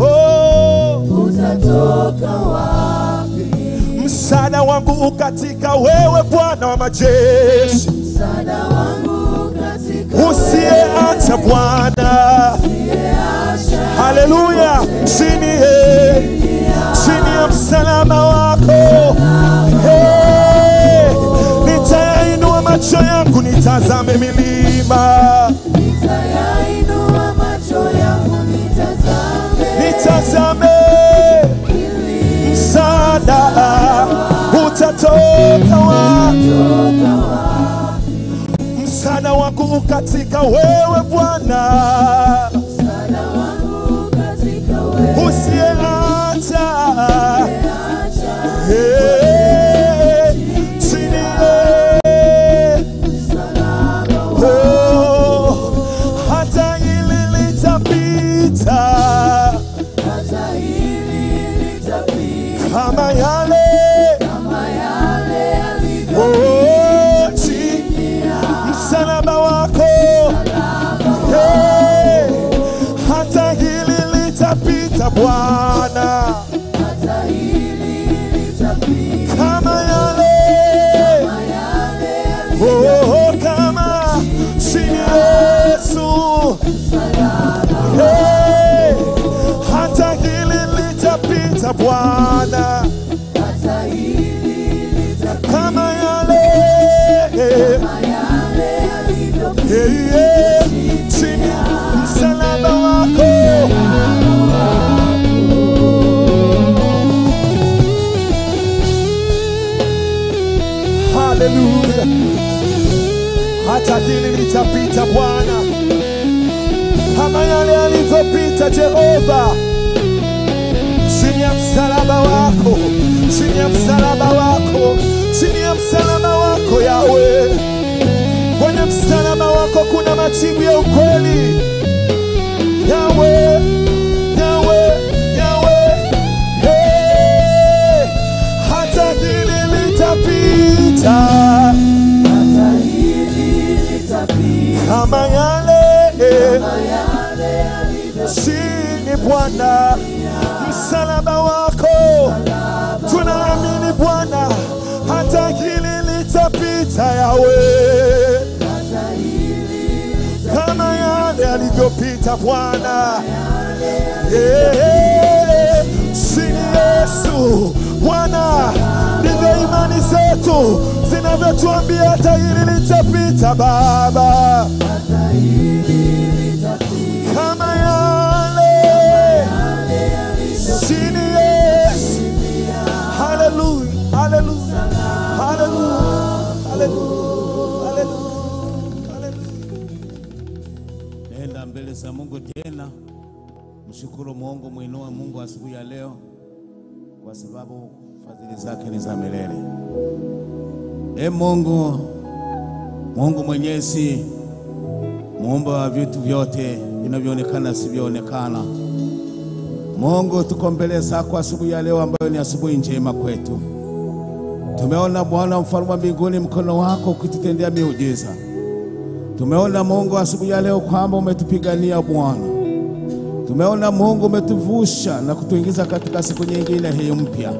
Oh, utatoka wapi? msaada wangu ukatika wewe Bwana wa majeshi, usiyeacha Bwana. Haleluya, chini chini ya msalama wako. Nitayainua macho yangu nitazame milima, nitazame msaada utatoka wapi? Msaada wangu katika wewe Bwana, usiyeacha litapita Bwana. Kama yale kama yale yalivyo Hey, yeah, chini msalaba wako. Haleluya, hata hili litapita Bwana. Kama yale alivyopita Jehova, chini ya msalaba wako, chini ya msalaba wako, chini ya msalaba wako Yawe, kwenye msalaba wako kuna majibu ya ukweli. Yawe, Yawe, kama yale kama yale Bwana, msalaba wako. Tunaamini Bwana, hata hili litapita Yawe, kama yale alivyopita Bwana. Sini Yesu. Bwana, ndivyo imani zetu zinavyotuambia hata hili litapita Baba, hata hili za Mungu tena, mshukuru Mungu, mwinue Mungu asubuhi ya leo, kwa sababu fadhili zake ni za milele. E Mungu, Mungu mwenyezi, muumba wa vitu vyote vinavyoonekana sivyoonekana. Mungu, tuko mbele zako asubuhi ya leo, ambayo ni asubuhi njema kwetu. Tumeona Bwana mfalme wa mbinguni, mkono wako ukitutendea miujiza. Tumeona Mungu asubuhi ya leo kwamba umetupigania Bwana. Tumeona Mungu umetuvusha na kutuingiza katika siku nyingine hii mpya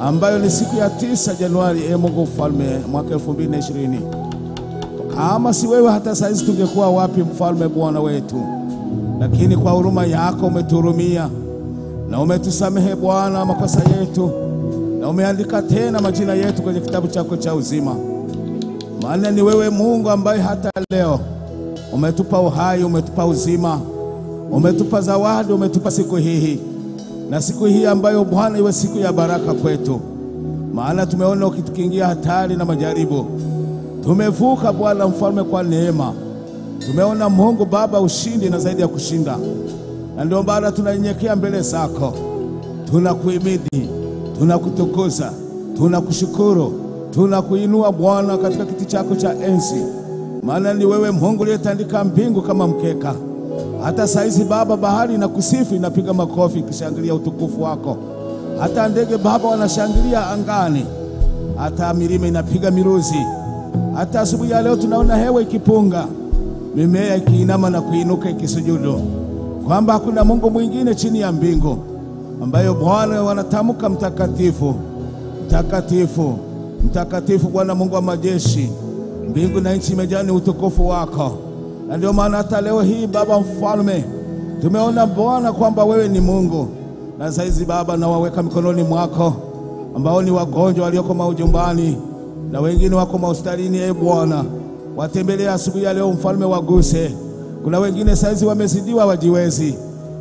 ambayo ni siku ya tisa Januari. E Mungu mfalme, mwaka 2020. Kama si wewe, hata saizi tungekuwa wapi, mfalme Bwana wetu? Lakini kwa huruma yako umetuhurumia na umetusamehe Bwana makosa yetu, na umeandika tena majina yetu kwenye kitabu chako cha uzima maana ni wewe Mungu ambaye hata leo umetupa uhai, umetupa uzima, umetupa zawadi, umetupa siku hii, na siku hii ambayo Bwana iwe siku ya baraka kwetu, maana tumeona ukitukingia hatari na majaribu. Tumevuka Bwana mfalme kwa neema, tumeona Mungu Baba ushindi na zaidi ya kushinda, na ndio maana tunanyenyekea mbele zako, tunakuhimidi, tunakutukuza, tunakushukuru, tunakuinua Bwana katika kiti chako cha enzi, maana ni wewe Mungu uliyetandika mbingu kama mkeka. Hata saizi Baba, bahari na kusifu inapiga makofi ikishangilia utukufu wako. Hata ndege Baba wanashangilia angani, hata milima inapiga miruzi. Hata asubuhi ya leo tunaona hewa ikipunga, mimea ikiinama na kuinuka ikisujudu. kwamba hakuna Mungu mwingine chini ya mbingu ambayo Bwana wanatamka mtakatifu, mtakatifu, mtakatifu, Bwana Mungu wa majeshi. Mbingu na nchi imejaa ni utukufu wako, na ndio maana hata leo hii Baba Mfalme tumeona Bwana kwamba wewe ni Mungu, na saizi Baba nawaweka mikononi mwako ambao ni wagonjwa walioko maujumbani na wengine wako mahospitalini. E Bwana, watembelee asubuhi ya leo, mfalme waguse. Kuna wengine saizi wamezidiwa, wajiwezi,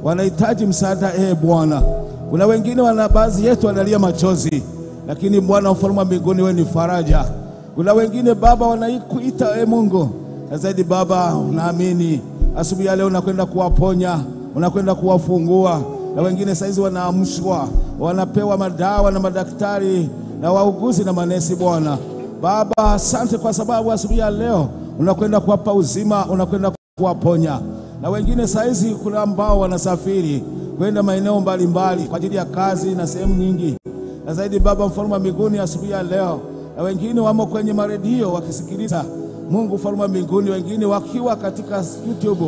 wanahitaji msaada. E Bwana, kuna wengine wana, baadhi yetu wanalia machozi, lakini Bwana mfalme wa mbinguni, wewe ni faraja. Kuna wengine Baba wanaikuita e Mungu, na zaidi Baba, unaamini asubuhi ya leo unakwenda kuwaponya, unakwenda kuwafungua, na wengine saizi wanaamshwa, wanapewa madawa na madaktari na wauguzi na manesi. Bwana Baba, asante kwa sababu asubuhi ya leo unakwenda kuwapa uzima, unakwenda kuwaponya. Na wengine saizi kuna ambao wanasafiri kwenda maeneo mbalimbali kwa ajili ya kazi na sehemu nyingi, na zaidi Baba mfalme wa mbinguni, asubuhi ya leo, na wengine wamo kwenye maredio wakisikiliza Mungu mfalme wa mbinguni, wengine wakiwa katika YouTube.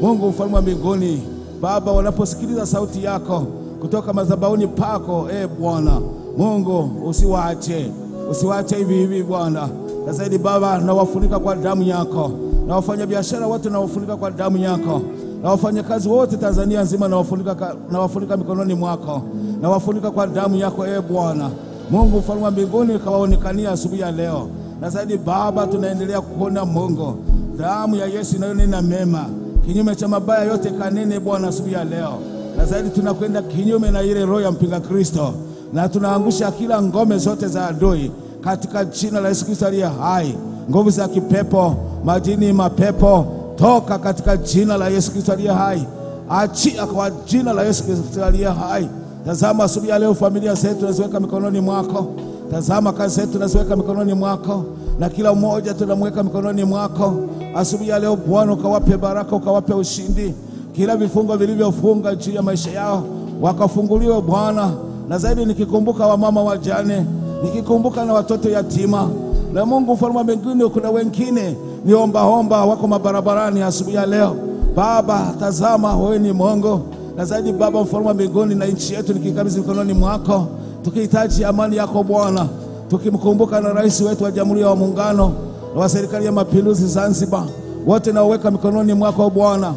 Mungu mfalme wa mbinguni, Baba, wanaposikiliza sauti yako kutoka madhabahuni pako, e Bwana Mungu, usiwaache usiwaache hivi hivi Bwana. Na zaidi Baba, nawafunika kwa damu yako, na wafanya biashara wote nawafunika kwa damu yako, na wafanyakazi wote Tanzania nzima nawafunika, nawafunika mikononi mwako, nawafunika kwa damu yako, e Bwana. Mungu mfalme wa mbinguni, kawaonekania asubuhi ya leo. Na zaidi Baba, tunaendelea kuona Mungu, damu ya Yesu inayonena mema. Kinyume cha mabaya yote kanene Bwana asubuhi ya leo, na zaidi tunakwenda kinyume na ile roho ya mpinga Kristo, na tunaangusha kila ngome zote za adui. Katika jina la Yesu Kristo aliye hai. Nguvu za kipepo, majini, mapepo, toka katika jina la Yesu Kristo aliye hai, achia kwa jina la Yesu Kristo aliye hai. Tazama asubuhi ya leo familia zetu tunaziweka mikononi mwako. Tazama kazi zetu tunaziweka mikononi mwako, na kila mmoja tunamweka mikononi mwako asubuhi ya leo. Bwana, ukawape baraka, ukawape ushindi, kila vifungo vilivyofunga juu ya maisha yao wakafunguliwe Bwana, na zaidi nikikumbuka wamama wajane, nikikumbuka na watoto yatima, na Mungu mfalme wa mbinguni, kuna wengine ni ombaomba wako mabarabarani asubuhi ya leo. Baba, tazama wewe ni Mungu, na zaidi Baba mfalme wa mbinguni, na nchi yetu nikikabidhi mikononi mwako tukihitaji amani yako Bwana, tukimkumbuka na rais wetu wa Jamhuri ya Muungano na wa Serikali ya Mapinduzi Zanzibar, wote naoweka mikononi mwako Bwana,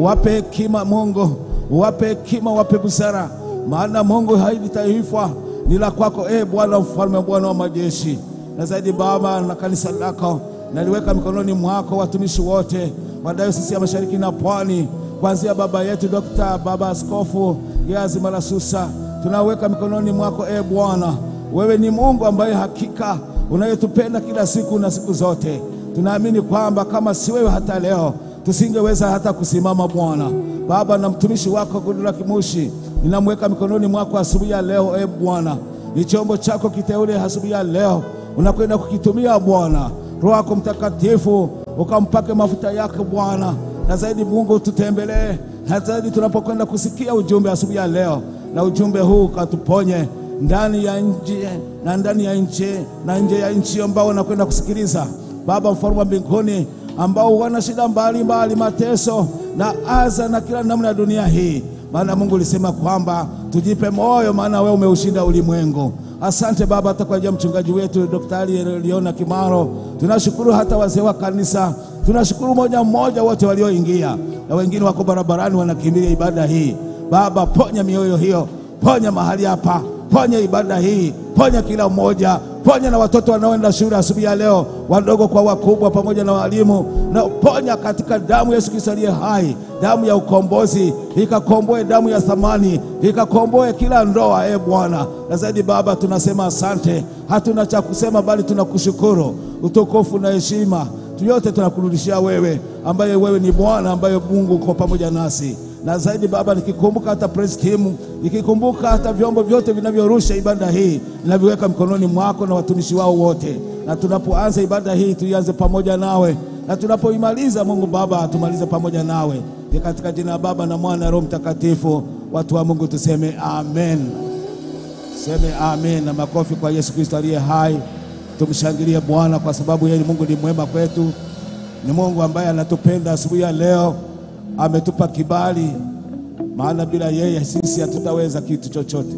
wape hekima Mungu, wape hekima, wape busara, maana Mungu haidi taifa ni la kwako, e Bwana mfalme, Bwana wa majeshi. Na zaidi Baba, na kanisa lako naliweka mikononi mwako, watumishi wote wa Dayosisi ya Mashariki na Pwani, kuanzia baba yetu Dokta Baba Askofu Geazi Malasusa tunaweka mikononi mwako e Bwana. Wewe ni Mungu ambaye hakika unayetupenda kila siku na siku zote. Tunaamini kwamba kama si wewe hata leo tusingeweza hata kusimama Bwana. Baba, na mtumishi wako Goodluck Kimushi ninamweka mikononi mwako asubuhi ya leo e Bwana, ni chombo chako kiteule. Asubuhi ya leo unakwenda kukitumia Bwana, Roho yako Mtakatifu ukampake mafuta yako Bwana, na zaidi Mungu tutembelee, na zaidi tunapokwenda kusikia ujumbe asubuhi ya leo na ujumbe huu ukatuponye ndani ya nchi na ndani ya nchi na nje ya nchi ambao wanakwenda kusikiliza. Baba mfalme wa mbinguni, ambao wana shida mbalimbali, mateso na aza na kila namna ya dunia hii, maana Mungu ulisema kwamba tujipe moyo, maana wewe umeushinda ulimwengu. Asante Baba, hata kwa ajili ya mchungaji wetu Daktari Leona Kimaro, tunashukuru hata wazee wa kanisa, tunashukuru moja mmoja wote walioingia, na wengine wako barabarani wanakimbilia ibada hii. Baba, ponya mioyo hiyo, ponya mahali hapa, ponya ibada hii, ponya kila mmoja, ponya na watoto wanaoenda shule asubuhi ya leo, wadogo kwa wakubwa, pamoja na walimu, na ponya katika damu Yesu Kristo aliye hai, damu ya ukombozi ikakomboe, damu ya thamani ikakomboe kila ndoa, e Bwana. Na zaidi Baba, tunasema asante, hatuna cha kusema, bali tunakushukuru. Utukufu na heshima yote tunakurudishia wewe, ambaye wewe ni Bwana, ambaye Mungu uko pamoja nasi na zaidi Baba, nikikumbuka hata press team, nikikumbuka hata vyombo vyote vinavyorusha ibada hii, ninaviweka mkononi mwako na watumishi wao wote, na tunapoanza ibada hii tuianze pamoja nawe, na tunapoimaliza Mungu Baba tumalize pamoja nawe. Ni katika jina la Baba na Mwana na Roho Mtakatifu, watu wa Mungu tuseme amen, tuseme amen na makofi kwa Yesu Kristo aliye hai. Tumshangilie Bwana kwa sababu yeye Mungu ni mwema kwetu, ni Mungu ambaye anatupenda. Asubuhi ya leo ametupa kibali maana bila yeye sisi hatutaweza kitu chochote.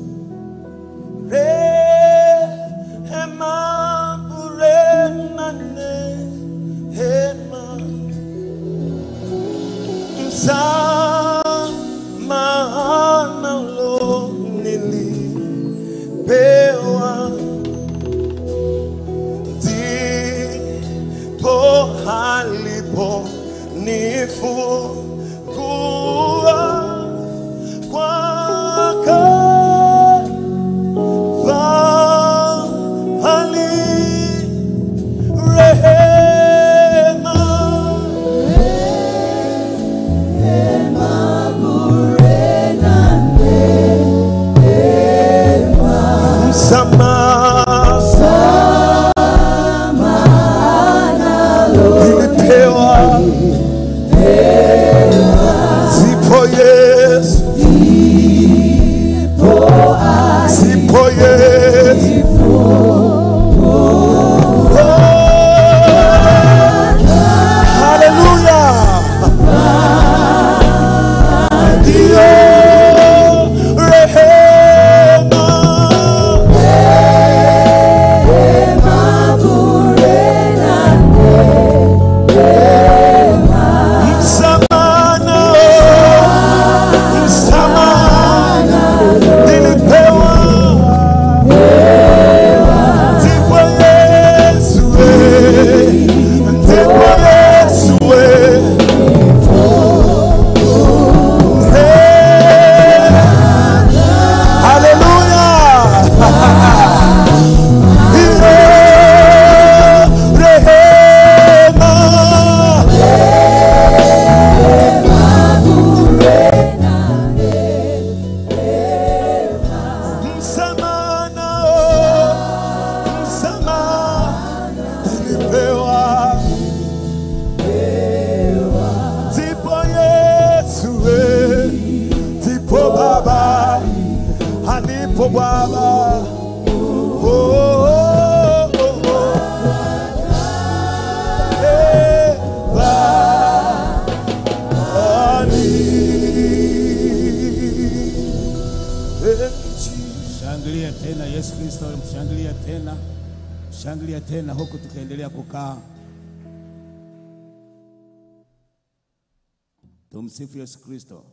Tumsifu Yesu Kristo.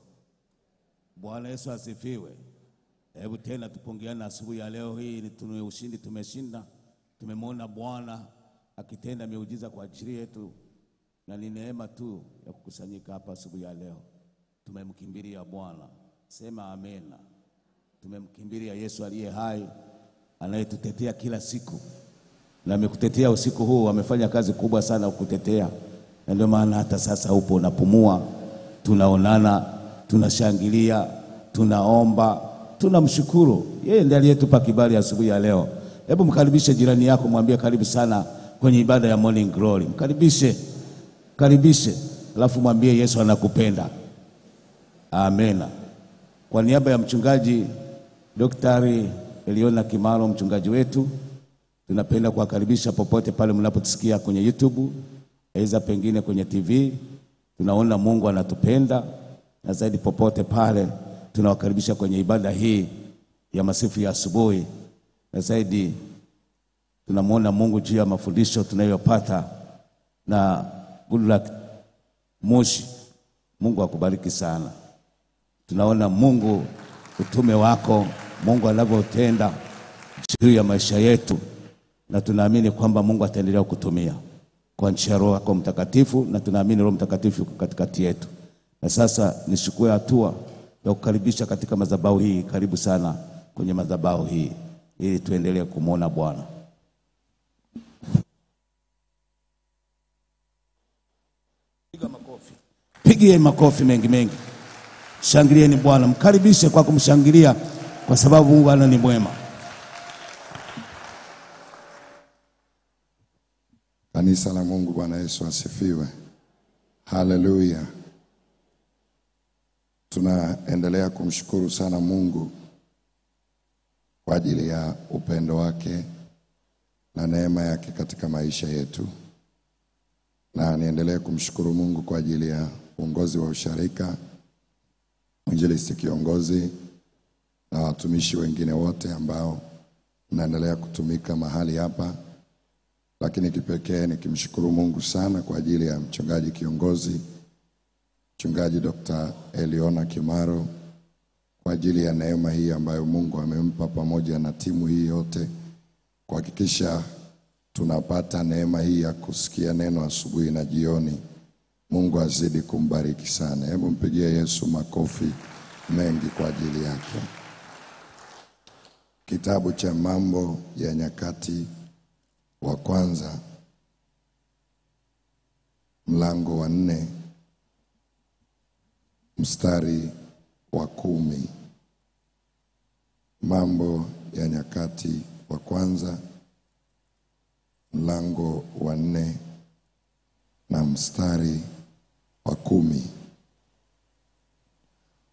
Bwana Yesu asifiwe. Hebu tena tupongeane asubuhi ya leo hii, tuna ushindi, tumeshinda. Tumemwona Bwana akitenda miujiza kwa ajili yetu, na ni neema tu ya kukusanyika hapa asubuhi ya leo. Tumemkimbilia Bwana, sema amena. Tumemkimbilia Yesu aliye hai anayetutetea kila siku, na amekutetea usiku huu. Amefanya kazi kubwa sana kukutetea, na ndio maana hata sasa upo unapumua, tunaonana, tunashangilia, tunaomba, tunamshukuru yeye. Ndiye aliyetupa kibali asubuhi ya leo. Hebu mkaribishe jirani yako, mwambie karibu sana kwenye ibada ya morning glory. Mkaribishe, karibishe, alafu mwambie Yesu anakupenda. Amena. Kwa niaba ya mchungaji Daktari Eliona Kimaro, mchungaji wetu, tunapenda kuwakaribisha popote pale mnapotusikia kwenye YouTube, aidha pengine kwenye TV. Tunaona Mungu anatupenda na zaidi, popote pale tunawakaribisha kwenye ibada hii ya masifu ya asubuhi, na zaidi tunamwona Mungu juu ya mafundisho tunayopata na Goodluck Moshi. Mungu akubariki sana. Tunaona Mungu utume wako, Mungu anavyotenda juu ya maisha yetu, na tunaamini kwamba Mungu ataendelea kutumia kwa njia ya Roho yako Mtakatifu, na tunaamini Roho Mtakatifu yuko katikati yetu. Na sasa nichukue hatua ya kukaribisha katika madhabahu hii. Karibu sana kwenye madhabahu hii ili tuendelee kumwona Bwana. Piga makofi, pigie makofi mengi mengi. Shangilieni Bwana, mkaribishe kwa kumshangilia, kwa sababu Mungu ana ni mwema. Kanisa la Mungu, Bwana Yesu asifiwe. Haleluya. Tunaendelea kumshukuru sana Mungu kwa ajili ya upendo wake na neema yake katika maisha yetu, na niendelee kumshukuru Mungu kwa ajili ya uongozi wa usharika mwinjilisti kiongozi na watumishi wengine wote ambao naendelea kutumika mahali hapa, lakini kipekee nikimshukuru Mungu sana kwa ajili ya mchungaji kiongozi, mchungaji Dr. Eliona Kimaro kwa ajili ya neema hii ambayo Mungu amempa pamoja na timu hii yote kuhakikisha tunapata neema hii ya kusikia neno asubuhi na jioni. Mungu azidi kumbariki sana. Hebu mpigie Yesu makofi mengi kwa ajili yake. Kitabu cha Mambo ya Nyakati wa kwanza mlango wa nne mstari wa kumi. Mambo ya Nyakati wa kwanza mlango wa nne na mstari wa kumi.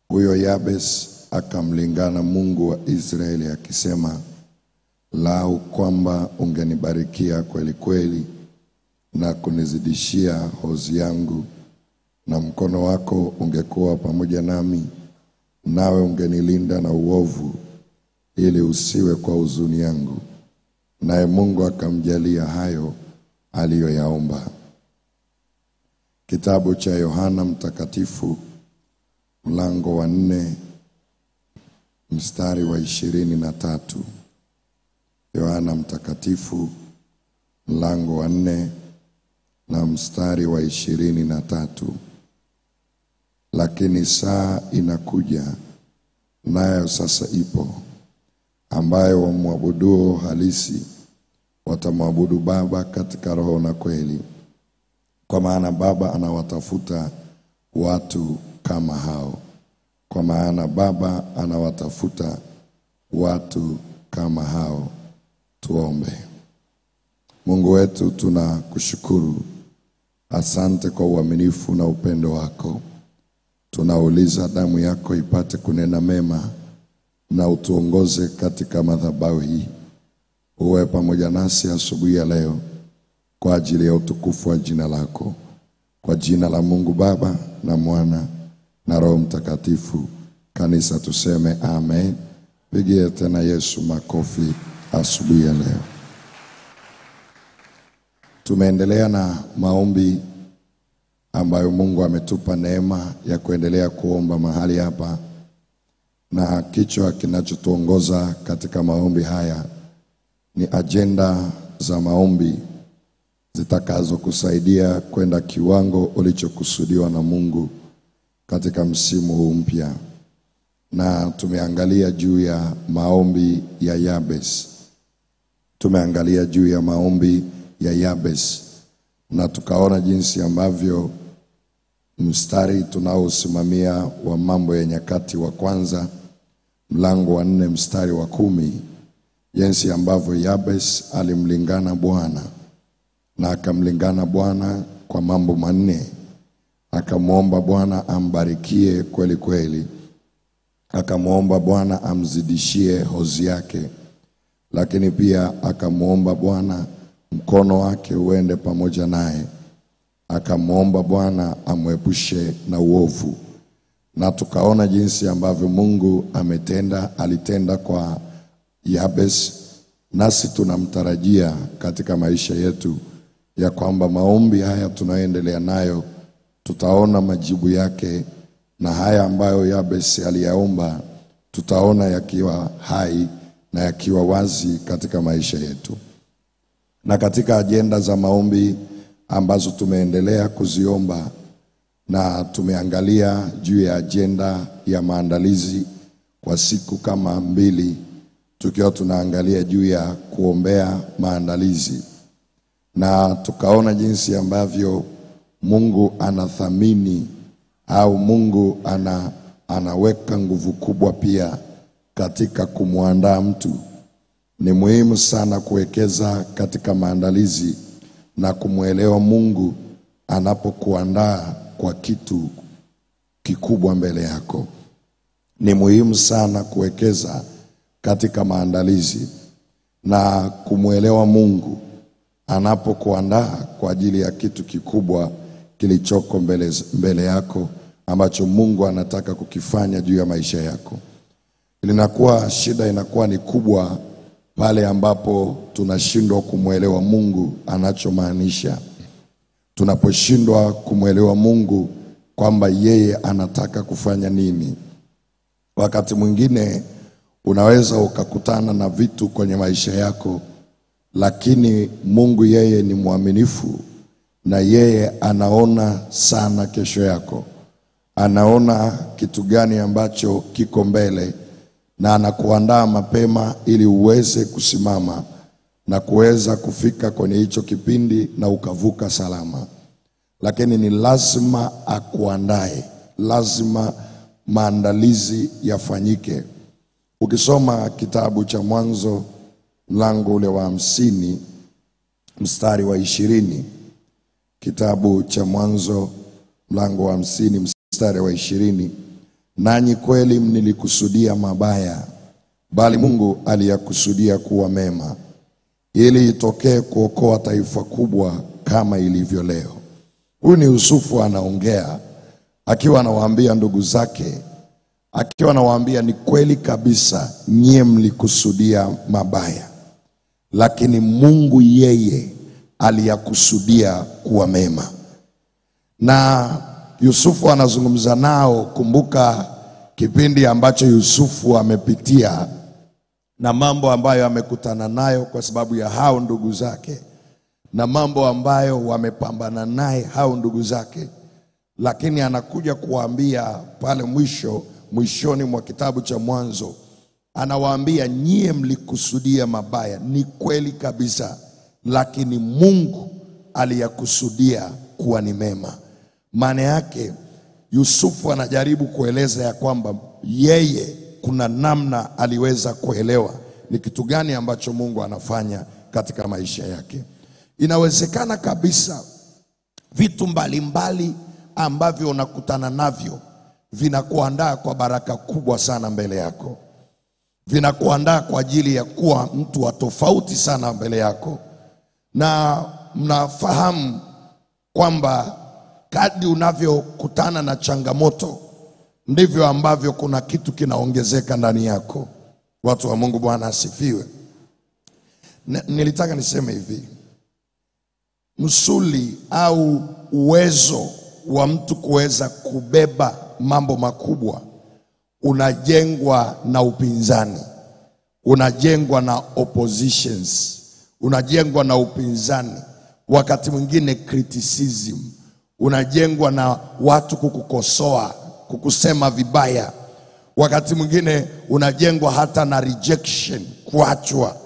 Huyo Yabes akamlingana Mungu wa Israeli akisema, lau kwamba ungenibarikia kweli kweli na kunizidishia hozi yangu, na mkono wako ungekuwa pamoja nami, nawe ungenilinda na uovu, ili usiwe kwa huzuni yangu. Naye Mungu akamjalia hayo aliyoyaomba. Kitabu cha Yohana Mtakatifu mlango wa nne mstari wa ishirini na tatu. Yohana Mtakatifu mlango wa nne na mstari wa ishirini na tatu. Lakini saa inakuja, nayo sasa ipo, ambayo wamwabuduo halisi watamwabudu Baba katika roho na kweli, kwa maana Baba anawatafuta watu kama hao. Kwa maana Baba anawatafuta watu kama hao. Tuombe. Mungu wetu, tunakushukuru, asante kwa uaminifu na upendo wako. Tunauliza damu yako ipate kunena mema na utuongoze katika madhabahu hii. Uwe pamoja nasi asubuhi ya leo kwa ajili ya utukufu wa jina lako, kwa jina la Mungu Baba na Mwana na Roho Mtakatifu. Kanisa tuseme amen. Pigie tena Yesu makofi asubuhi ya leo. Tumeendelea na maombi ambayo Mungu ametupa neema ya kuendelea kuomba mahali hapa, na kichwa kinachotuongoza katika maombi haya ni ajenda za maombi zitakazokusaidia kwenda kiwango ulichokusudiwa na Mungu katika msimu huu mpya, na tumeangalia juu ya maombi ya Yabes. Tumeangalia juu ya maombi ya Yabes na tukaona jinsi ambavyo mstari tunaosimamia wa Mambo ya Nyakati wa kwanza mlango wa nne mstari wa kumi, jinsi ambavyo Yabes alimlingana Bwana na akamlingana Bwana kwa mambo manne. Akamwomba Bwana ambarikie kweli kweli, akamwomba Bwana amzidishie hozi yake, lakini pia akamwomba Bwana mkono wake uende pamoja naye, akamwomba Bwana amwepushe na uovu. Na tukaona jinsi ambavyo Mungu ametenda, alitenda kwa Yabes, nasi tunamtarajia katika maisha yetu ya kwamba maombi haya tunayoendelea nayo tutaona majibu yake, na haya ambayo Yabes aliyaomba tutaona yakiwa hai na yakiwa wazi katika maisha yetu. Na katika ajenda za maombi ambazo tumeendelea kuziomba na tumeangalia juu ya ajenda ya maandalizi kwa siku kama mbili, tukiwa tunaangalia juu ya kuombea maandalizi, na tukaona jinsi ambavyo Mungu anathamini au Mungu ana, anaweka nguvu kubwa pia katika kumwandaa mtu. Ni muhimu sana kuwekeza katika maandalizi na kumwelewa Mungu anapokuandaa kwa kitu kikubwa mbele yako. Ni muhimu sana kuwekeza katika maandalizi na kumwelewa Mungu anapokuandaa kwa ajili ya kitu kikubwa kilichoko mbele, mbele yako ambacho Mungu anataka kukifanya juu ya maisha yako. Linakuwa shida inakuwa ni kubwa pale ambapo tunashindwa kumwelewa Mungu anachomaanisha, tunaposhindwa kumwelewa Mungu kwamba yeye anataka kufanya nini. Wakati mwingine unaweza ukakutana na vitu kwenye maisha yako, lakini Mungu yeye ni mwaminifu na yeye anaona sana kesho yako, anaona kitu gani ambacho kiko mbele, na anakuandaa mapema ili uweze kusimama na kuweza kufika kwenye hicho kipindi na ukavuka salama. Lakini ni lazima akuandae, lazima maandalizi yafanyike. Ukisoma kitabu cha Mwanzo mlango ule wa hamsini mstari wa ishirini kitabu cha Mwanzo mlango wa hamsini mstari wa ishirini nanyi kweli mnilikusudia mabaya, bali Mungu aliyakusudia kuwa mema, ili itokee kuokoa taifa kubwa kama ilivyo leo. Huyu ni Yusufu anaongea akiwa anawaambia ndugu zake, akiwa anawaambia ni kweli kabisa, nyie mlikusudia mabaya, lakini Mungu yeye aliyakusudia kuwa mema. Na Yusufu anazungumza nao. Kumbuka kipindi ambacho Yusufu amepitia na mambo ambayo amekutana nayo kwa sababu ya hao ndugu zake na mambo ambayo wamepambana naye hao ndugu zake, lakini anakuja kuwaambia pale mwisho, mwishoni mwa kitabu cha Mwanzo, anawaambia nyie mlikusudia mabaya, ni kweli kabisa, lakini Mungu aliyakusudia kuwa ni mema. Maana yake Yusufu anajaribu kueleza ya kwamba yeye kuna namna aliweza kuelewa ni kitu gani ambacho Mungu anafanya katika maisha yake. Inawezekana kabisa vitu mbalimbali mbali ambavyo unakutana navyo vinakuandaa kwa baraka kubwa sana mbele yako, vinakuandaa kwa ajili ya kuwa mtu wa tofauti sana mbele yako, na mnafahamu kwamba kadri unavyokutana na changamoto ndivyo ambavyo kuna kitu kinaongezeka ndani yako. Watu wa Mungu, Bwana asifiwe. Nilitaka niseme hivi, msuli au uwezo wa mtu kuweza kubeba mambo makubwa unajengwa na upinzani, unajengwa na oppositions, unajengwa na upinzani, wakati mwingine criticism, unajengwa na watu kukukosoa, kukusema vibaya, wakati mwingine unajengwa hata na rejection, kuachwa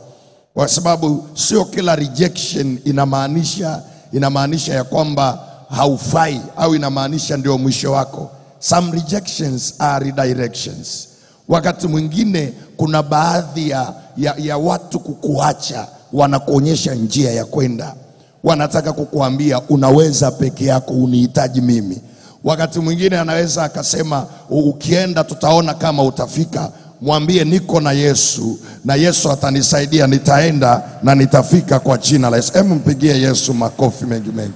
kwa sababu sio kila rejection inamaanisha inamaanisha ya kwamba haufai au inamaanisha ndio mwisho wako. Some rejections are redirections. Wakati mwingine kuna baadhi ya, ya, ya watu kukuacha, wanakuonyesha njia ya kwenda, wanataka kukuambia unaweza peke yako, unihitaji mimi. Wakati mwingine anaweza akasema ukienda tutaona kama utafika mwambie niko na Yesu na Yesu atanisaidia, nitaenda na nitafika kwa jina la Yesu. Hebu mpigie Yesu makofi mengi mengi.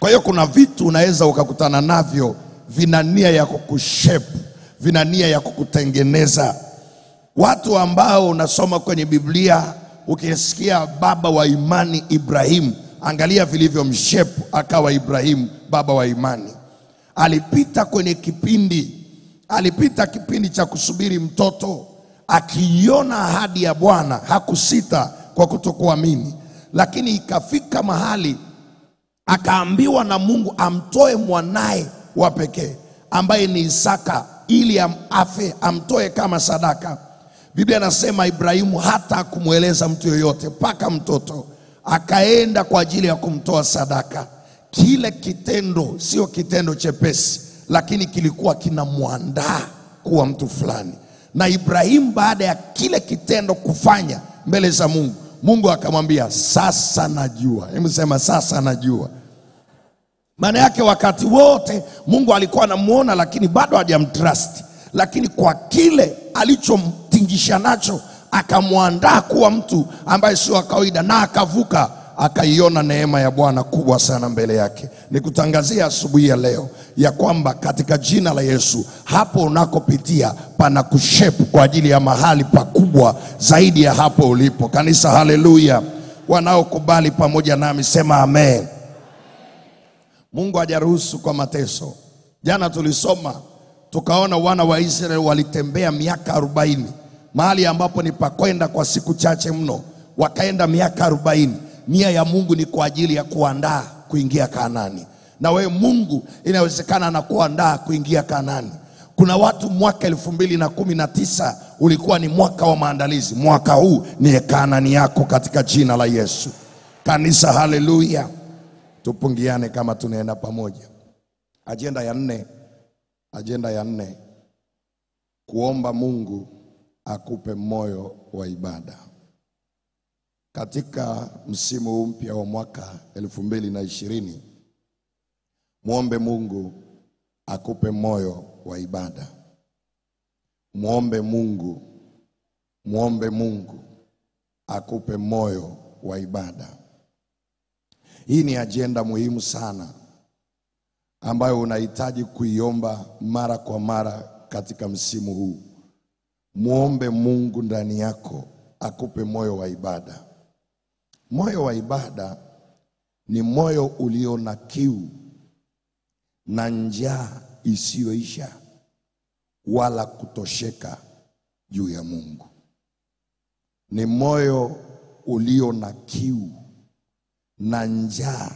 Kwa hiyo kuna vitu unaweza ukakutana navyo vina nia ya kukushape, vina nia ya kukutengeneza. Watu ambao unasoma kwenye Biblia ukisikia baba wa imani Ibrahimu, angalia vilivyomshepu akawa Ibrahimu baba wa imani. Alipita kwenye kipindi alipita kipindi cha kusubiri mtoto, akiiona ahadi ya Bwana hakusita kwa kutokuamini, lakini ikafika mahali akaambiwa na Mungu amtoe mwanaye wa pekee ambaye ni Isaka ili am- afe, amtoe kama sadaka. Biblia anasema Ibrahimu hata kumweleza mtu yoyote mpaka mtoto, akaenda kwa ajili ya kumtoa sadaka. Kile kitendo sio kitendo chepesi, lakini kilikuwa kinamwandaa kuwa mtu fulani. Na Ibrahimu baada ya kile kitendo kufanya mbele za Mungu, Mungu akamwambia sasa najua. Hebu sema sasa najua. Maana yake wakati wote Mungu alikuwa anamuona, lakini bado hajamtrust, lakini kwa kile alichomtingisha nacho akamwandaa kuwa mtu ambaye sio wa kawaida, na akavuka akaiona neema ya Bwana kubwa sana mbele yake. Nikutangazia asubuhi ya leo ya kwamba katika jina la Yesu, hapo unakopitia pana kushepu kwa ajili ya mahali pakubwa zaidi ya hapo ulipo. Kanisa, haleluya! Wanaokubali pamoja nami sema amen. Mungu hajaruhusu kwa mateso. Jana tulisoma tukaona wana wa Israeli walitembea miaka arobaini mahali ambapo ni pakwenda kwa siku chache mno, wakaenda miaka arobaini. Nia ya Mungu ni kwa ajili ya kuandaa kuingia Kanaani, na wewe Mungu inawezekana anakuandaa kuingia Kanaani. Kuna watu mwaka elfu mbili na kumi na tisa ulikuwa ni mwaka wa maandalizi. Mwaka huu ni Kanaani yako katika jina la Yesu. Kanisa, haleluya! Tupungiane kama tunaenda pamoja. Ajenda ya nne, ajenda ya nne, kuomba Mungu akupe moyo wa ibada. Katika msimu huu mpya wa mwaka elfu mbili na ishirini, mwombe Mungu akupe moyo wa ibada. Mwombe Mungu, mwombe Mungu akupe moyo wa ibada. Hii ni ajenda muhimu sana ambayo unahitaji kuiomba mara kwa mara katika msimu huu. Mwombe Mungu ndani yako akupe moyo wa ibada. Moyo wa ibada ni moyo ulio na kiu na njaa isiyoisha wala kutosheka juu ya Mungu. Ni moyo ulio na kiu na njaa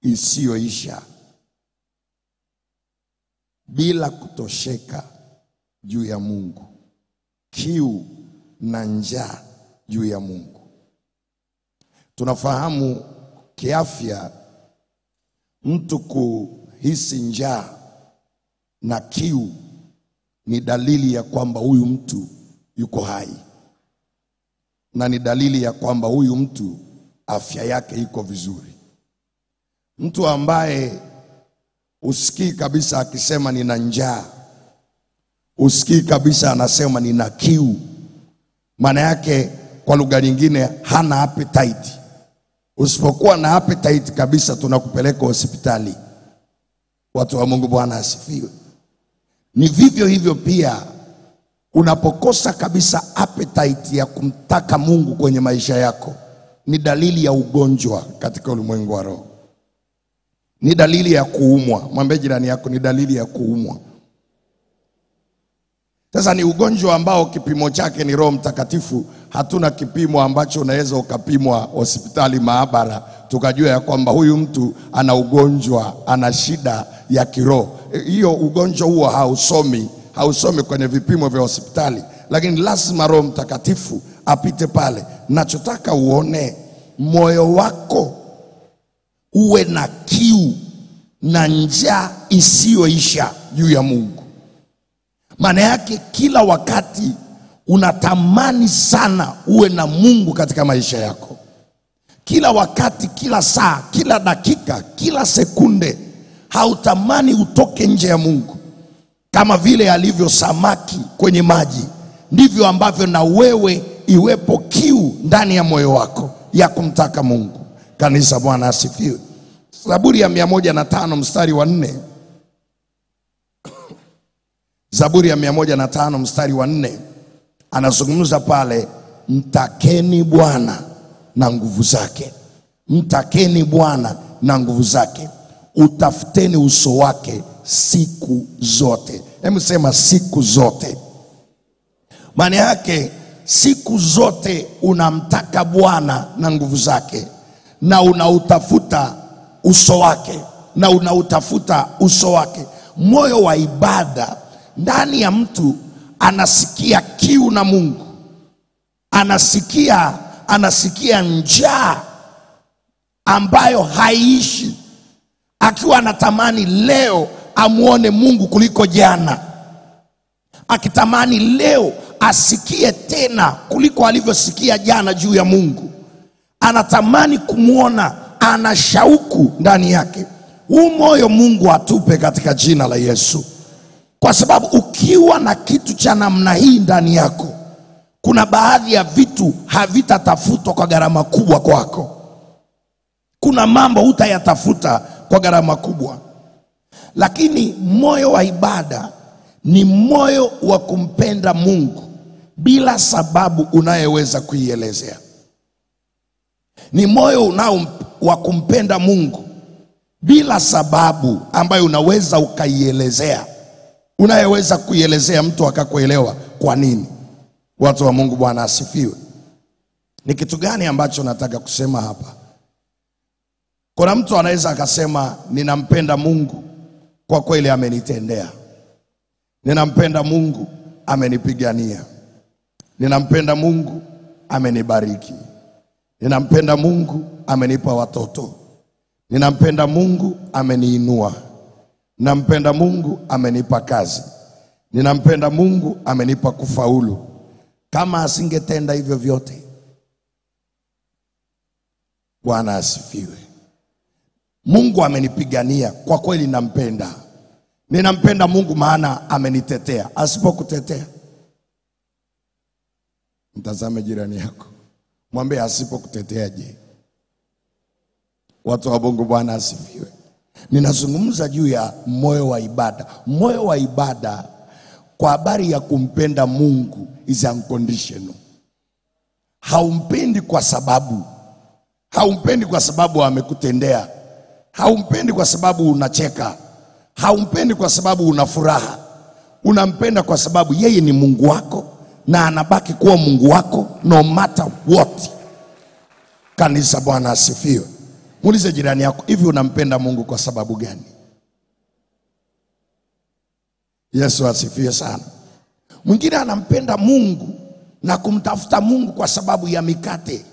isiyoisha bila kutosheka juu ya Mungu. Kiu na njaa juu ya Mungu. Tunafahamu kiafya, mtu kuhisi njaa na kiu ni dalili ya kwamba huyu mtu yuko hai, na ni dalili ya kwamba huyu mtu afya yake iko vizuri. Mtu ambaye usikii kabisa akisema nina njaa, usikii kabisa anasema nina kiu, maana yake kwa lugha nyingine hana appetite. Usipokuwa na appetite kabisa, tunakupeleka hospitali. Watu wa Mungu, Bwana asifiwe. Ni vivyo hivyo pia unapokosa kabisa appetite ya kumtaka Mungu kwenye maisha yako, ni dalili ya ugonjwa katika ulimwengu wa roho, ni dalili ya kuumwa. Mwambie jirani yako, ni dalili ya kuumwa. Sasa ni ugonjwa ambao kipimo chake ni Roho Mtakatifu. Hatuna kipimo ambacho unaweza ukapimwa hospitali maabara tukajua ya kwamba huyu mtu ana ugonjwa, ana shida ya kiroho. E, Hiyo ugonjwa huo hausomi, hausomi kwenye vipimo vya hospitali, lakini lazima Roho Mtakatifu apite pale. Nachotaka uone moyo wako uwe na kiu na njaa isiyoisha juu ya Mungu. Maana yake kila wakati unatamani sana uwe na Mungu katika maisha yako, kila wakati, kila saa, kila dakika, kila sekunde, hautamani utoke nje ya Mungu. Kama vile alivyo samaki kwenye maji, ndivyo ambavyo na wewe iwepo kiu ndani ya moyo wako ya kumtaka Mungu. Kanisa, Bwana asifiwe. Zaburi ya mia moja na tano mstari wa nne Zaburi ya mia moja na tano mstari wa nne anazungumza pale, mtakeni Bwana na nguvu zake, mtakeni Bwana na nguvu zake, utafuteni uso wake siku zote. Hebu sema siku zote. Maana yake siku zote unamtaka Bwana na nguvu zake, na unautafuta uso wake, na unautafuta uso wake. Moyo wa ibada ndani ya mtu anasikia kiu na Mungu, anasikia anasikia njaa ambayo haiishi, akiwa anatamani leo amwone Mungu kuliko jana, akitamani leo asikie tena kuliko alivyosikia jana juu ya Mungu, anatamani kumwona, ana shauku ndani yake. Huu moyo Mungu atupe katika jina la Yesu kwa sababu ukiwa na kitu cha namna hii ndani yako, kuna baadhi ya vitu havitatafutwa kwa gharama kubwa kwako. kuna mambo hutayatafuta kwa gharama kubwa. Lakini moyo wa ibada ni moyo wa kumpenda mungu bila sababu unayeweza kuielezea. Ni moyo unao wa kumpenda mungu bila sababu ambayo unaweza ukaielezea unayeweza kuielezea mtu akakuelewa kwa nini? Watu wa mungu bwana asifiwe. Ni kitu gani ambacho nataka kusema hapa? Kuna mtu anaweza akasema ninampenda mungu kwa kweli amenitendea. Ninampenda mungu amenipigania. Ninampenda mungu amenibariki. Ninampenda mungu amenipa watoto. Ninampenda mungu ameniinua ninampenda mungu amenipa kazi. Ninampenda mungu amenipa kufaulu. Kama asingetenda hivyo vyote bwana asifiwe. Mungu amenipigania kwa kweli nampenda. Ninampenda mungu maana amenitetea. Asipokutetea mtazame jirani yako. Mwambie asipokutetea je? Watu wa mungu bwana asifiwe ninazungumza juu ya moyo wa ibada. Moyo wa ibada kwa habari ya kumpenda mungu is unconditional. Haumpendi kwa sababu. Haumpendi kwa sababu amekutendea. Haumpendi kwa sababu unacheka. Haumpendi kwa sababu una furaha. Unampenda kwa sababu yeye ni mungu wako na anabaki kuwa mungu wako no matter what. Kanisa bwana asifiwe muulize jirani yako hivi unampenda mungu kwa sababu gani? Yesu asifiwe sana. Mwingine anampenda mungu na kumtafuta mungu kwa sababu ya mikate.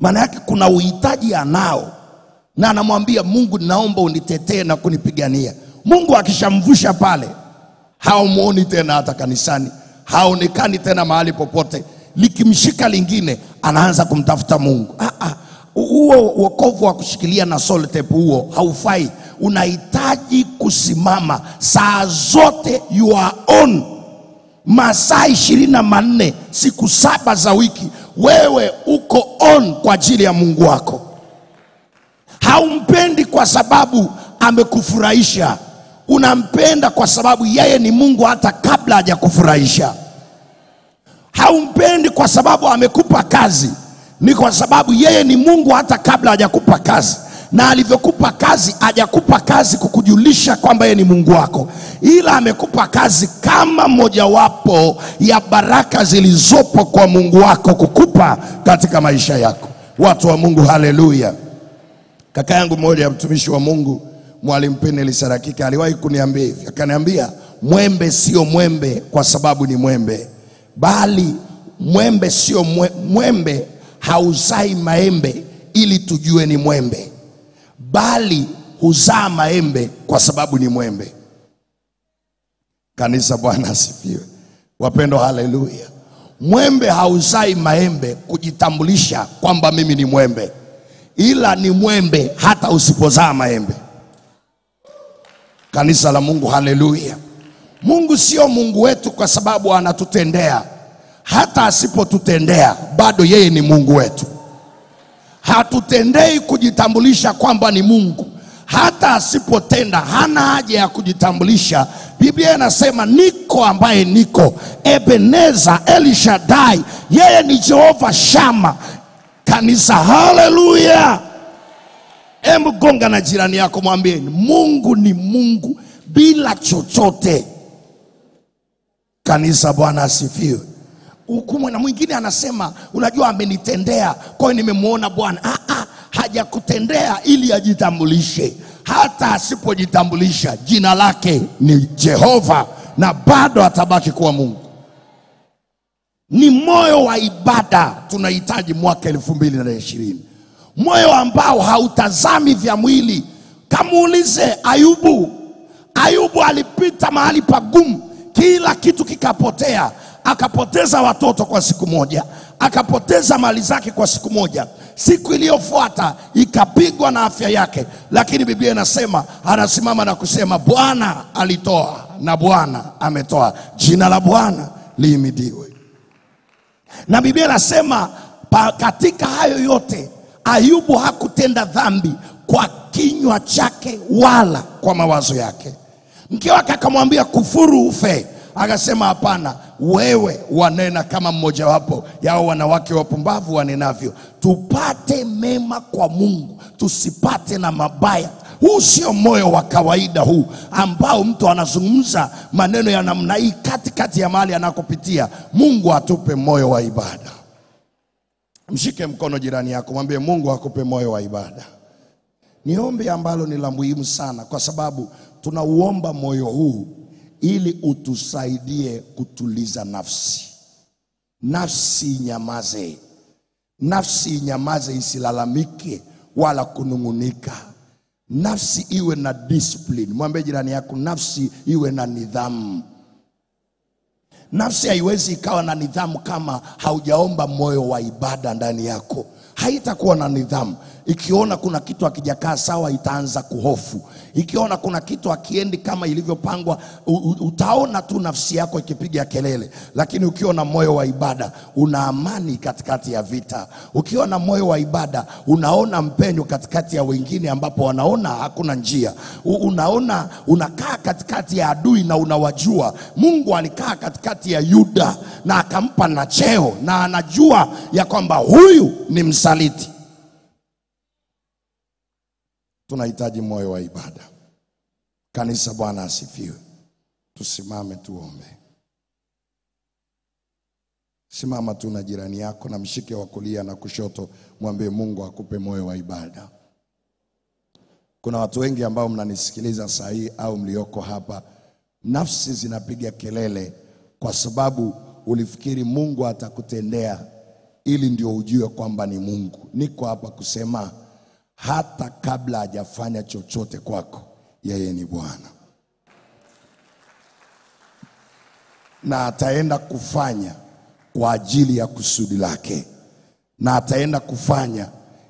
Maana yake kuna uhitaji anao na anamwambia mungu naomba unitetee na kunipigania. Mungu akishamvusha pale haumwoni tena hata kanisani haonekani tena mahali popote. Likimshika lingine anaanza kumtafuta mungu. Ah, ah. Huo wokovu wa kushikilia na soltep huo haufai. Unahitaji kusimama. Saa zote you are on. Masaa ishirini na manne siku saba za wiki wewe uko on kwa ajili ya mungu wako. Haumpendi kwa sababu amekufurahisha. Unampenda kwa sababu yeye ni mungu hata kabla hajakufurahisha. Haumpendi kwa sababu amekupa kazi ni kwa sababu yeye ni mungu hata kabla hajakupa kazi. Na alivyokupa kazi hajakupa kazi kukujulisha kwamba yeye ni mungu wako. Ila amekupa kazi kama mojawapo ya baraka zilizopo kwa mungu wako kukupa katika maisha yako. Watu wa mungu haleluya. Kaka yangu mmoja ya mtumishi wa mungu mwalimu peneli sarakika aliwahi kuniambia hivi. Akaniambia mwembe sio mwembe kwa sababu ni mwembe bali mwembe sio mwe, mwembe hauzai maembe ili tujue ni mwembe bali huzaa maembe kwa sababu ni mwembe. Kanisa bwana asifiwe. Wapendwa, haleluya. Mwembe hauzai maembe kujitambulisha kwamba mimi ni mwembe ila ni mwembe hata usipozaa maembe. Kanisa la mungu haleluya. Mungu sio mungu wetu kwa sababu anatutendea hata asipotutendea bado yeye ni mungu wetu. Hatutendei kujitambulisha kwamba ni mungu. Hata asipotenda hana haja ya kujitambulisha. Biblia inasema niko ambaye niko. Ebeneza elishadai yeye ni jehova shama. Kanisa haleluya! Hebu gonga na jirani yako mwambieni mungu ni mungu bila chochote. Kanisa bwana asifiwe hukumu na mwingine anasema unajua amenitendea kwa hiyo nimemwona bwana. Ah, ah, hajakutendea ili ajitambulishe. Hata asipojitambulisha jina lake ni jehova na bado atabaki kuwa mungu. Ni moyo wa ibada tunahitaji mwaka elfu mbili na ishirini. Moyo ambao hautazami vya mwili. Kamuulize ayubu. Ayubu alipita mahali pagumu kila kitu kikapotea akapoteza watoto kwa siku moja akapoteza mali zake kwa siku moja. Siku iliyofuata ikapigwa na afya yake lakini biblia inasema anasimama na kusema bwana alitoa na bwana ametoa. Jina la bwana liimidiwe na biblia inasema katika hayo yote ayubu hakutenda dhambi kwa kinywa chake wala kwa mawazo yake. Mke wake akamwambia kufuru ufe akasema hapana wewe wanena kama mmojawapo yao wanawake wapumbavu wanenavyo. Tupate mema kwa mungu tusipate na mabaya. Huu sio moyo wa kawaida huu ambao mtu anazungumza maneno ya namna hii katikati ya mahali anakopitia. Mungu atupe moyo wa ibada. Mshike mkono jirani yako mwambie mungu akupe moyo wa ibada. Ni ombi ambalo ni la muhimu sana kwa sababu tunauomba moyo huu ili utusaidie kutuliza nafsi. Nafsi inyamaze. Nafsi inyamaze isilalamike wala kunung'unika. Nafsi iwe na discipline. Mwambie jirani yako nafsi iwe na nidhamu. Nafsi haiwezi ikawa na nidhamu kama haujaomba moyo wa ibada ndani yako. Haitakuwa na nidhamu ikiona kuna kitu akijakaa sawa itaanza kuhofu. Ikiona kuna kitu akiendi kama ilivyopangwa utaona tu nafsi yako ikipiga kelele. Lakini ukiwa na moyo wa ibada una amani katikati ya vita. Ukiwa na moyo wa ibada unaona mpenyo katikati ya wengine ambapo wanaona hakuna njia. Unaona unakaa katikati ya adui na unawajua. Mungu alikaa katikati ya yuda na akampa na cheo na anajua ya kwamba huyu ni msaliti tunahitaji moyo wa ibada. Kanisa bwana asifiwe. Tusimame tuombe. Simama tu na jirani yako na mshike wa kulia na kushoto mwambie mungu akupe moyo wa ibada. Kuna watu wengi ambao mnanisikiliza saa hii au mlioko hapa. Nafsi zinapiga kelele kwa sababu ulifikiri mungu atakutendea ili ndio ujue kwamba ni mungu. Niko hapa kusema hata kabla hajafanya chochote kwako yeye ni bwana. Na ataenda kufanya kwa ajili ya kusudi lake na ataenda kufanya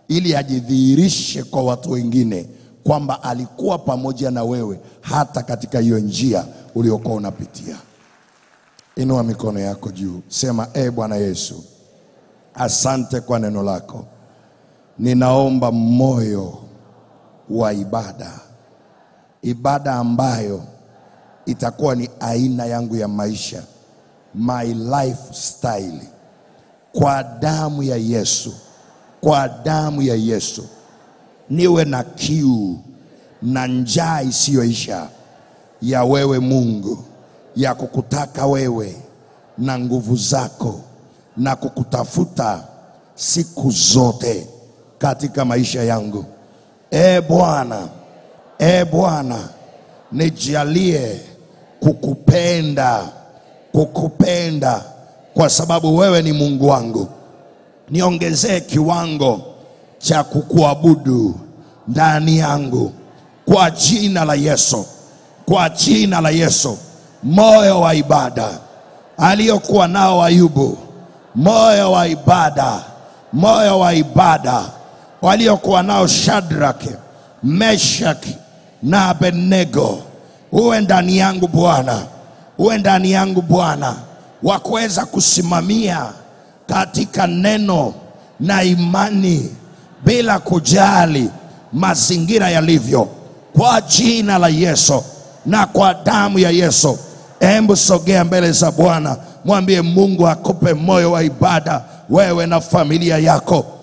ili ajidhihirishe kwa watu wengine kwamba alikuwa pamoja na wewe hata katika hiyo njia uliokuwa unapitia. Inua mikono yako juu sema e bwana yesu asante kwa neno lako ninaomba moyo wa ibada. Ibada ambayo itakuwa ni aina yangu ya maisha. My lifestyle kwa damu ya yesu. Kwa damu ya yesu. Niwe na kiu na njaa isiyoisha ya wewe mungu ya kukutaka wewe na nguvu zako na kukutafuta siku zote katika maisha yangu. E bwana e bwana nijalie kukupenda kukupenda kwa sababu wewe ni mungu wangu. Niongezee kiwango cha kukuabudu ndani yangu kwa jina la yesu kwa jina la yesu. Moyo wa ibada aliyokuwa nao ayubu moyo wa ibada moyo wa ibada waliokuwa nao shadraki meshaki na abednego. Uwe ndani yangu bwana uwe ndani yangu bwana wa kuweza kusimamia katika neno na imani bila kujali mazingira yalivyo. Kwa jina la yesu na kwa damu ya yesu embu sogea mbele za bwana mwambie mungu akupe moyo wa ibada wewe na familia yako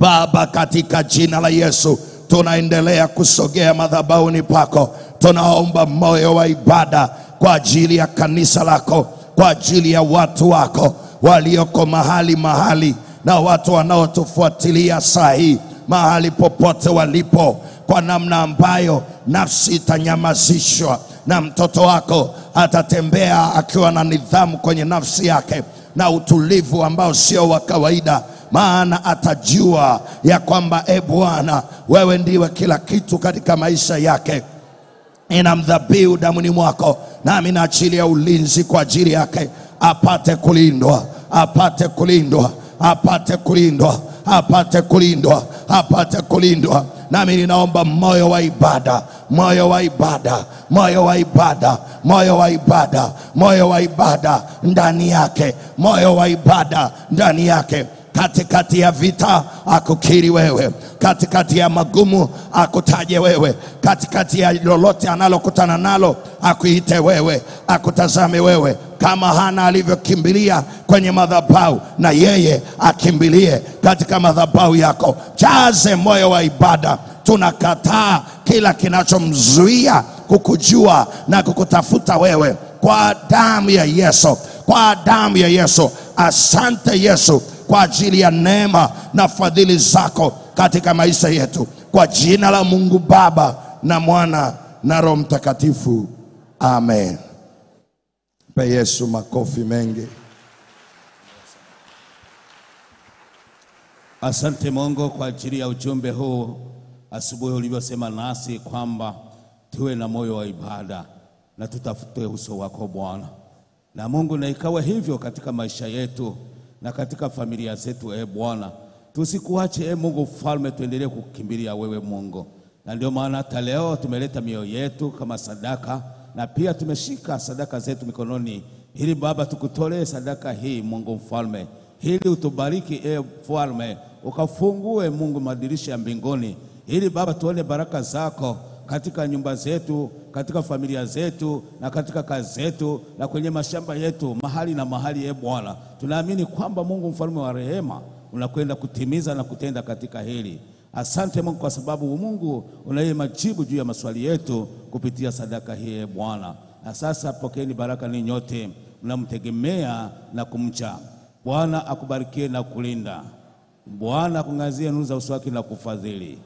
Baba, katika jina la Yesu tunaendelea kusogea madhabahuni pako, tunaomba moyo wa ibada kwa ajili ya kanisa lako, kwa ajili ya watu wako walioko mahali mahali na watu wanaotufuatilia saa hii mahali popote walipo, kwa namna ambayo nafsi itanyamazishwa na mtoto wako atatembea akiwa na nidhamu kwenye nafsi yake na utulivu ambao sio wa kawaida maana atajua ya kwamba e Bwana, wewe ndiwe kila kitu katika maisha yake. Ninamdhabihu damuni mwako, nami naachilia ulinzi kwa ajili yake, apate kulindwa, apate kulindwa, apate kulindwa, apate kulindwa, apate kulindwa. Nami ninaomba moyo wa ibada, moyo wa ibada, moyo wa ibada, moyo wa ibada, moyo wa ibada ndani yake, moyo wa ibada ndani yake katikati ya vita akukiri wewe, katikati ya magumu akutaje wewe, katikati ya lolote analokutana nalo akuite wewe, akutazame wewe, kama Hana alivyokimbilia kwenye madhabahu, na yeye akimbilie katika madhabahu yako. Jaze moyo wa ibada. Tunakataa kila kinachomzuia kukujua na kukutafuta wewe kwa damu ya Yesu, kwa damu ya Yesu. Asante Yesu kwa ajili ya neema na fadhili zako katika maisha yetu, kwa jina la Mungu Baba na Mwana na Roho Mtakatifu, amen. Pe Yesu makofi mengi. Asante Mungu kwa ajili ya ujumbe huu asubuhi ulivyosema nasi kwamba tuwe na moyo wa ibada na tutafute uso wako Bwana. Na Mungu, na ikawa hivyo katika maisha yetu na katika familia zetu, e Bwana, tusikuache e Mungu mfalme, tuendelee kukimbilia wewe Mungu. Na ndio maana hata leo tumeleta mioyo yetu kama sadaka na pia tumeshika sadaka zetu mikononi, ili Baba tukutolee sadaka hii Mungu mfalme, ili utubariki e mfalme, ukafungue Mungu madirisha ya mbinguni, ili Baba tuone baraka zako katika nyumba zetu, katika familia zetu, na katika kazi zetu, na kwenye mashamba yetu, mahali na mahali. E Bwana, tunaamini kwamba Mungu mfalme wa rehema unakwenda kutimiza na kutenda katika hili. Asante Mungu kwa sababu Mungu unaye majibu juu ya maswali yetu kupitia sadaka hii e Bwana. Na sasa pokeeni baraka ni nyote mnamtegemea na kumcha Bwana. Akubarikie na kulinda Bwana, akung'azie nuru za uso wake na kufadhili.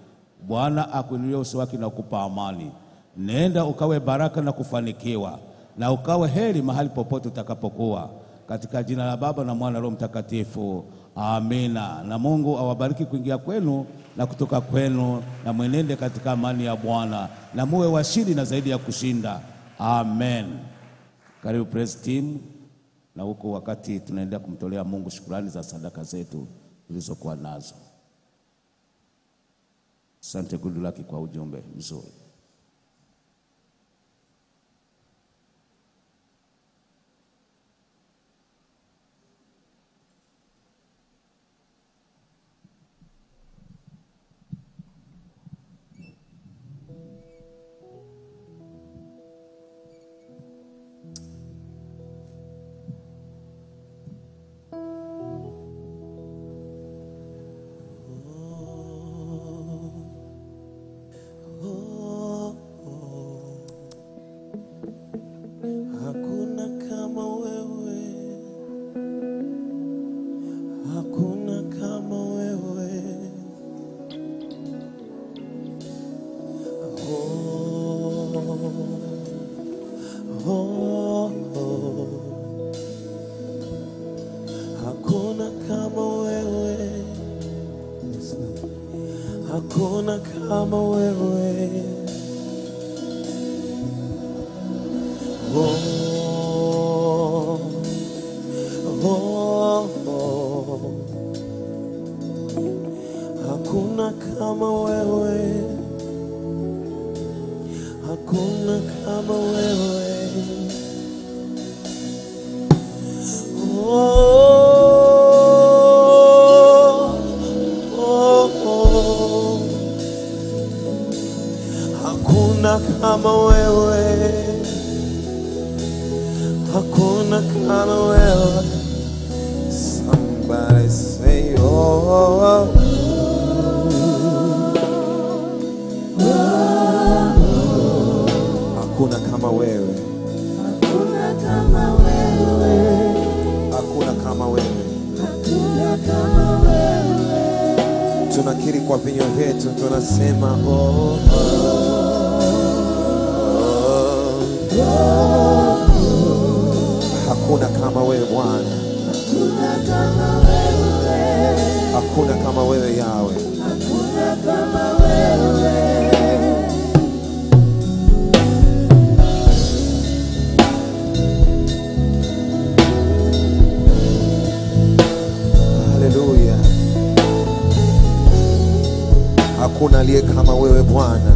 Bwana akuinulie uso wake na kukupa amani. Nenda ukawe baraka na kufanikiwa, na ukawe heri mahali popote utakapokuwa, katika jina la Baba na Mwana na Roho Mtakatifu, amina. Na Mungu awabariki kuingia kwenu na kutoka kwenu, na mwenende katika amani ya Bwana, na muwe washindi na zaidi ya kushinda, amen. Karibu praise team, na huko wakati tunaendelea kumtolea Mungu shukrani za sadaka zetu tulizokuwa nazo. Asante Goodluck kwa ujumbe mzuri. Hakuna vyetu, tunasema oh, oh, oh. Hakuna kama wewe Bwana, hakuna kama wewe Yawe. Hakuna aliye kama wewe Bwana.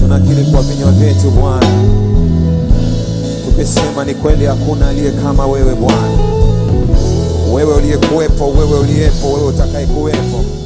Tunakiri kwa vinywa vyetu Bwana, tukisema ni kweli, hakuna aliye kama wewe Bwana, wewe uliyekuwepo, wewe uliyepo, wewe utakayekuwepo. Oh,